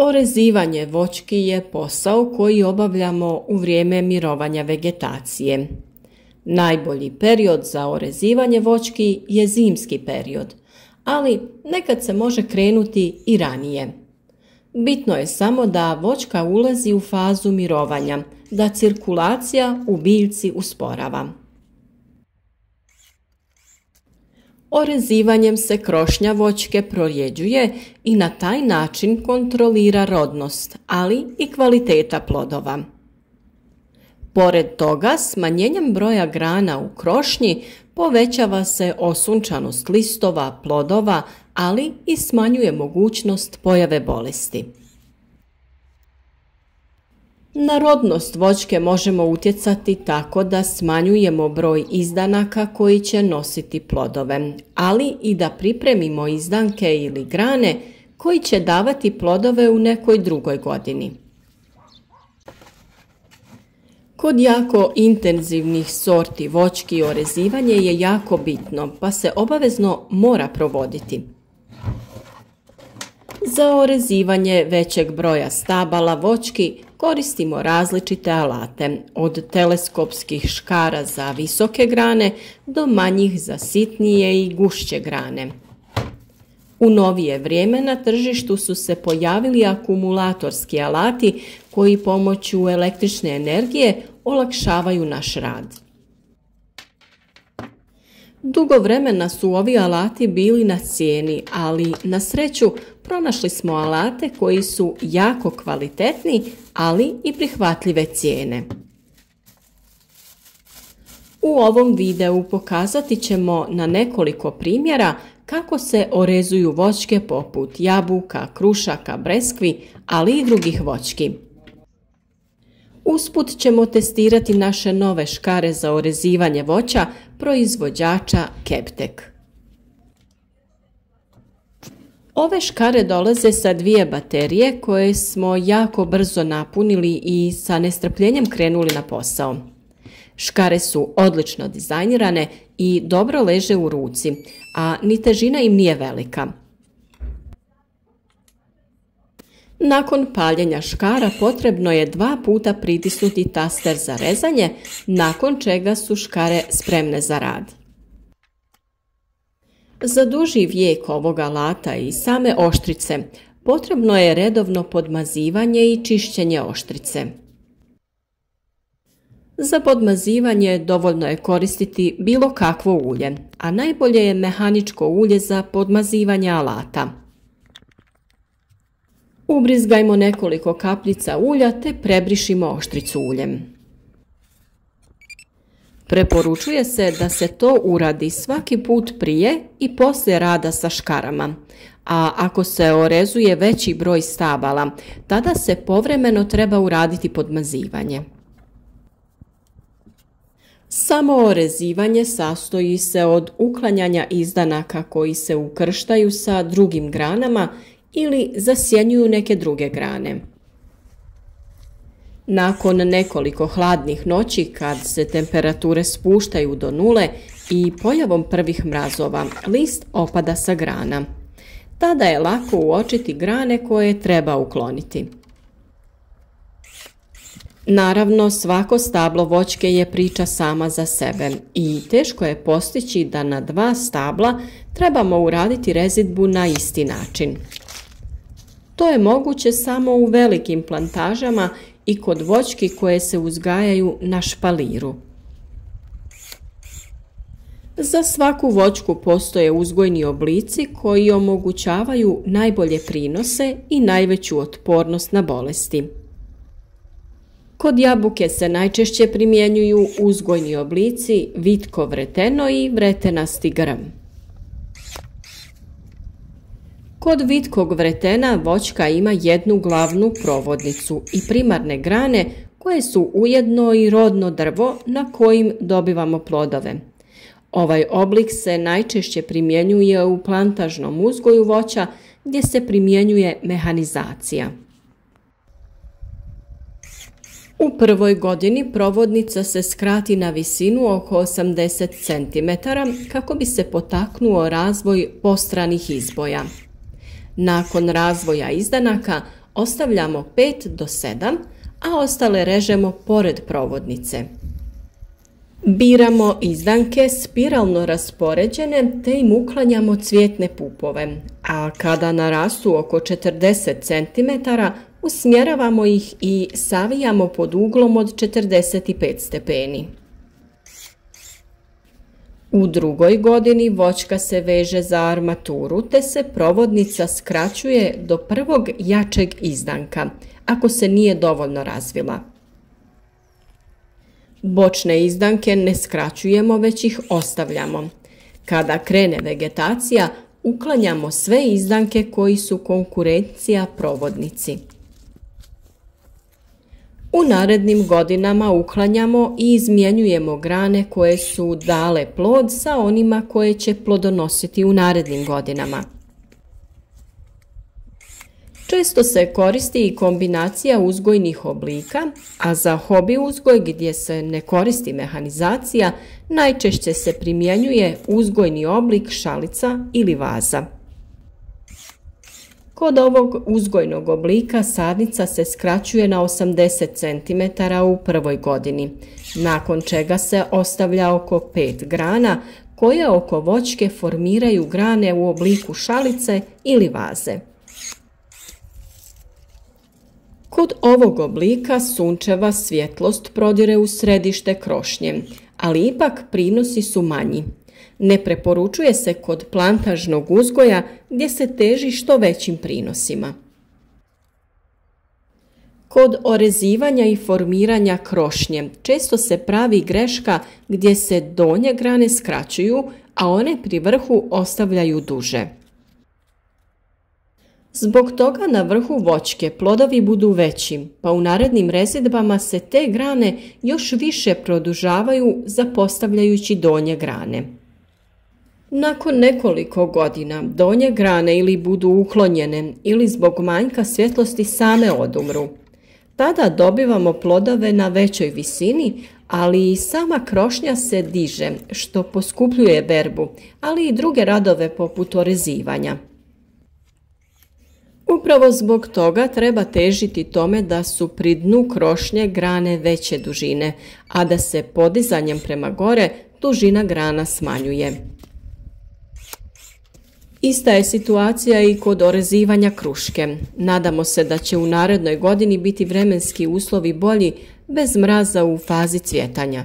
Orezivanje voćki je posao koji obavljamo u vrijeme mirovanja vegetacije. Najbolji period za orezivanje voćki je zimski period, ali nekad se može krenuti i ranije. Bitno je samo da voćka ulazi u fazu mirovanja, da cirkulacija u biljci usporava. Orezivanjem se krošnja voćke prorjeđuje i na taj način kontrolira rodnost, ali i kvaliteta plodova. Pored toga, smanjenjem broja grana u krošnji povećava se osunčanost listova, plodova, ali i smanjuje mogućnost pojave bolesti. Na rodnost voćke možemo utjecati tako da smanjujemo broj izdanaka koji će nositi plodove, ali i da pripremimo izdanke ili grane koji će davati plodove u nekoj drugoj godini. Kod jako intenzivnih sorti voćki orezivanje je jako bitno, pa se obavezno mora provoditi. Za orezivanje većeg broja stabala voćki koristimo različite alate, od teleskopskih škara za visoke grane do manjih za sitnije i gušće grane. U novije vrijeme na tržištu su se pojavili akumulatorski alati koji pomoću električne energije olakšavaju naš rad. Dugo vremena su ovi alati bili na cijeni, ali na sreću pronašli smo alate koji su jako kvalitetni, ali i prihvatljive cijene. U ovom videu pokazati ćemo na nekoliko primjera kako se orezuju voćke poput jabuka, krušaka, breskvi, ali i drugih voćki. Usput ćemo testirati naše nove škare za orezivanje voća proizvođača Keptek. Ove škare dolaze sa dvije baterije koje smo jako brzo napunili i sa nestrpljenjem krenuli na posao. Škare su odlično dizajnirane i dobro leže u ruci, a ni težina im nije velika. Nakon paljenja škara potrebno je dva puta pritisnuti taster za rezanje, nakon čega su škare spremne za rad. Za duži vijek ovog alata i same oštrice potrebno je redovno podmazivanje i čišćenje oštrice. Za podmazivanje dovoljno je koristiti bilo kakvo ulje, a najbolje je mehaničko ulje za podmazivanje alata. Ubrizgajmo nekoliko kapljica ulja te prebrišimo oštricu uljem. Preporučuje se da se to uradi svaki put prije i poslije rada sa škarama, a ako se orezuje veći broj stabala, tada se povremeno treba uraditi podmazivanje. Samo orezivanje sastoji se od uklanjanja izdanaka koji se ukrštaju sa drugim granama ili zasjenjuju neke druge grane. Nakon nekoliko hladnih noći kad se temperature spuštaju do nule i pojavom prvih mrazova list opada sa grana. Tada je lako uočiti grane koje treba ukloniti. Naravno, svako stablo voćke je priča sama za sebe i teško je postići da na dva stabla trebamo uraditi rezidbu na isti način. To je moguće samo u velikim plantažama i kod voćki koje se uzgajaju na špaliru. Za svaku voćku postoje uzgojni oblici koji omogućavaju najbolje prinose i najveću otpornost na bolesti. Kod jabuke se najčešće primjenjuju uzgojni oblici vitko vreteno i vretenasti grm. Kod vitkog vretena voćka ima jednu glavnu provodnicu i primarne grane koje su ujedno i rodno drvo na kojim dobivamo plodove. Ovaj oblik se najčešće primjenjuje u plantažnom uzgoju voća gdje se primjenjuje mehanizacija. U prvoj godini provodnica se skrati na visinu oko 80 cm kako bi se potaknuo razvoj postranih izboja. Nakon razvoja izdanaka, ostavljamo 5 do 7, a ostale režemo pored provodnice. Biramo izdanke spiralno raspoređene te im uklanjamo cvjetne pupove, a kada narastu oko 40 cm usmjeravamo ih i savijamo pod uglom od 45 stepeni. U drugoj godini voćka se veže za armaturu te se provodnica skraćuje do prvog jačeg izdanka, ako se nije dovoljno razvila. Bočne izdanke ne skraćujemo, već ih ostavljamo. Kada krene vegetacija, uklanjamo sve izdanke koji su konkurencija provodnici. U narednim godinama uklanjamo i izmjenjujemo grane koje su dale plod sa onima koje će plodonositi u narednim godinama. Često se koristi i kombinacija uzgojnih oblika, a za hobi uzgoj gdje se ne koristi mehanizacija najčešće se primjenjuje uzgojni oblik šalica ili vaza. Kod ovog uzgojnog oblika sadnica se skraćuje na 80 cm u prvoj godini, nakon čega se ostavlja oko 5 grana koje oko voćke formiraju grane u obliku šalice ili vaze. Kod ovog oblika sunčeva svjetlost prodire u središte krošnje, ali ipak prinosi su manji, ne preporučuje se kod plantažnog uzgoja gdje se teži što većim prinosima. Kod orezivanja i formiranja krošnje često se pravi greška gdje se donje grane skraćuju, a one pri vrhu ostavljaju duže. Zbog toga na vrhu voćke plodovi budu veći, pa u narednim rezidbama se te grane još više produžavaju zapostavljajući donje grane. Nakon nekoliko godina donje grane ili budu uklonjene ili zbog manjka svjetlosti same odumru. Tada dobivamo plodove na većoj visini, ali i sama krošnja se diže, što poskupljuje berbu, ali i druge radove poput orezivanja. Upravo zbog toga treba težiti tome da su pri dnu krošnje grane veće dužine, a da se podizanjem prema gore dužina grana smanjuje. Ista je situacija i kod orezivanja kruške. Nadamo se da će u narednoj godini biti vremenski uslovi bolji bez mraza u fazi cvjetanja.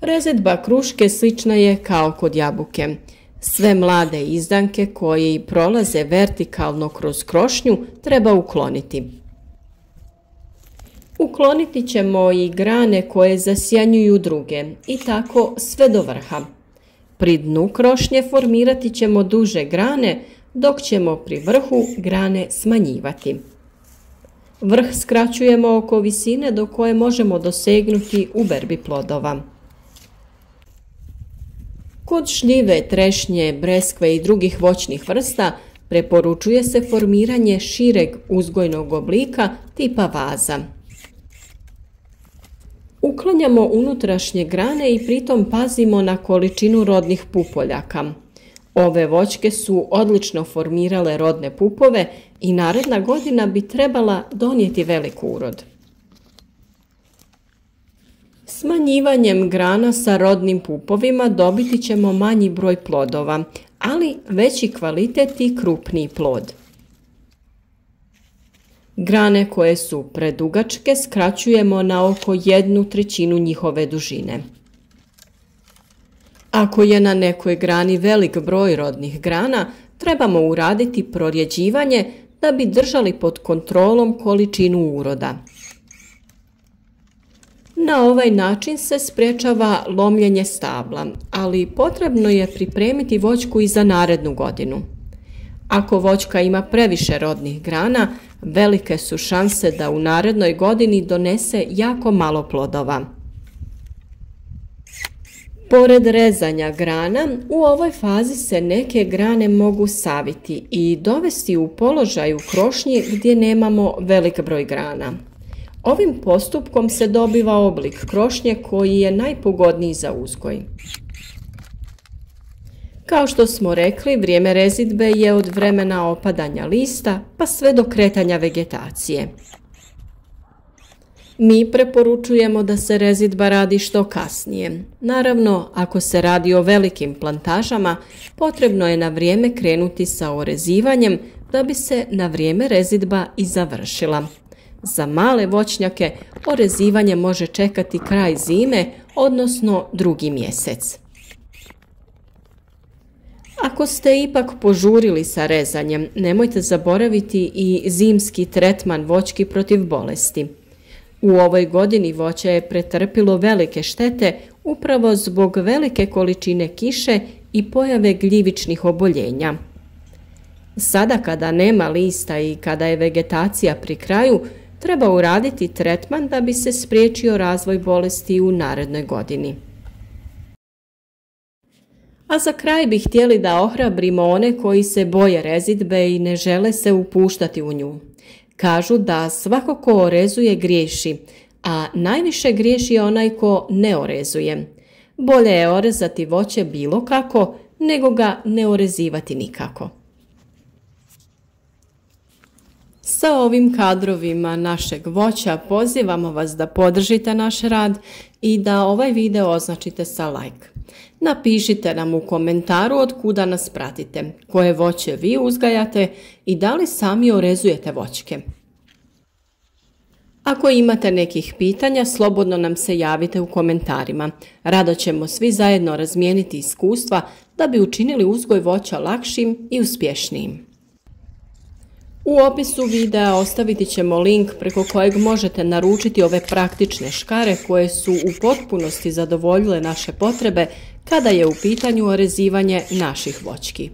Rezedba kruške slična je kao kod jabuke. Sve mlade izdanke koje prolaze vertikalno kroz krošnju treba ukloniti. Ukloniti ćemo i grane koje zasjanjuju druge i tako sve do vrha. Pri dnu krošnje formirati ćemo duže grane, dok ćemo pri vrhu grane smanjivati. Vrh skraćujemo oko visine do koje možemo dosegnuti u berbi plodova. Kod šljive, trešnje, breskve i drugih voćnih vrsta preporučuje se formiranje šireg uzgojnog oblika tipa vaza. Uklanjamo unutrašnje grane i pritom pazimo na količinu rodnih pupoljaka. Ove voćke su odlično formirale rodne pupove i naredna godina bi trebala donijeti velik urod. Smanjivanjem grana sa rodnim pupovima dobiti ćemo manji broj plodova, ali veći kvalitet i krupniji plod. Grane koje su predugačke skraćujemo na oko jednu trećinu njihove dužine. Ako je na nekoj grani velik broj rodnih grana, trebamo uraditi prorjeđivanje da bi držali pod kontrolom količinu uroda. Na ovaj način se sprečava lomljenje stabla, ali potrebno je pripremiti voćku i za narednu godinu. Ako voćka ima previše rodnih grana, velike su šanse da u narednoj godini donese jako malo plodova. Pored rezanja grana, u ovoj fazi se neke grane mogu saviti i dovesti u položaj u krošnji gdje nemamo velik broj grana. Ovim postupkom se dobiva oblik krošnje koji je najpogodniji za uzgoj. Kao što smo rekli, vrijeme rezidbe je od vremena opadanja lista pa sve do kretanja vegetacije. Mi preporučujemo da se rezidba radi što kasnije. Naravno, ako se radi o velikim plantažama, potrebno je na vrijeme krenuti sa orezivanjem da bi se na vrijeme rezidba i završila. Za male voćnjake orezivanje može čekati kraj zime, odnosno drugi mjesec. Ako ste ipak požurili sa rezanjem, nemojte zaboraviti i zimski tretman voćki protiv bolesti. U ovoj godini voće je pretrpilo velike štete upravo zbog velike količine kiše i pojave gljivičnih oboljenja. Sada kada nema lista i kada je vegetacija pri kraju, treba uraditi tretman da bi se spriječio razvoj bolesti u narednoj godini. A za kraj bih htjeli da ohrabrimo one koji se boje rezidbe i ne žele se upuštati u nju. Kažu da svako ko orezuje griješi, a najviše griješi onaj ko ne orezuje. Bolje je orezati voće bilo kako, nego ga ne orezivati nikako. Sa ovim kadrovima našeg voća pozivamo vas da podržite naš rad i da ovaj video označite sa like. Napišite nam u komentaru od kuda nas pratite, koje voće vi uzgajate i da li sami orezujete voćke. Ako imate nekih pitanja, slobodno nam se javite u komentarima. Rado ćemo svi zajedno razmijeniti iskustva da bi učinili uzgoj voća lakšim i uspješnijim. U opisu videa ostaviti ćemo link preko kojeg možete naručiti ove praktične škare koje su u potpunosti zadovoljile naše potrebe kada je u pitanju orezivanje naših voćki.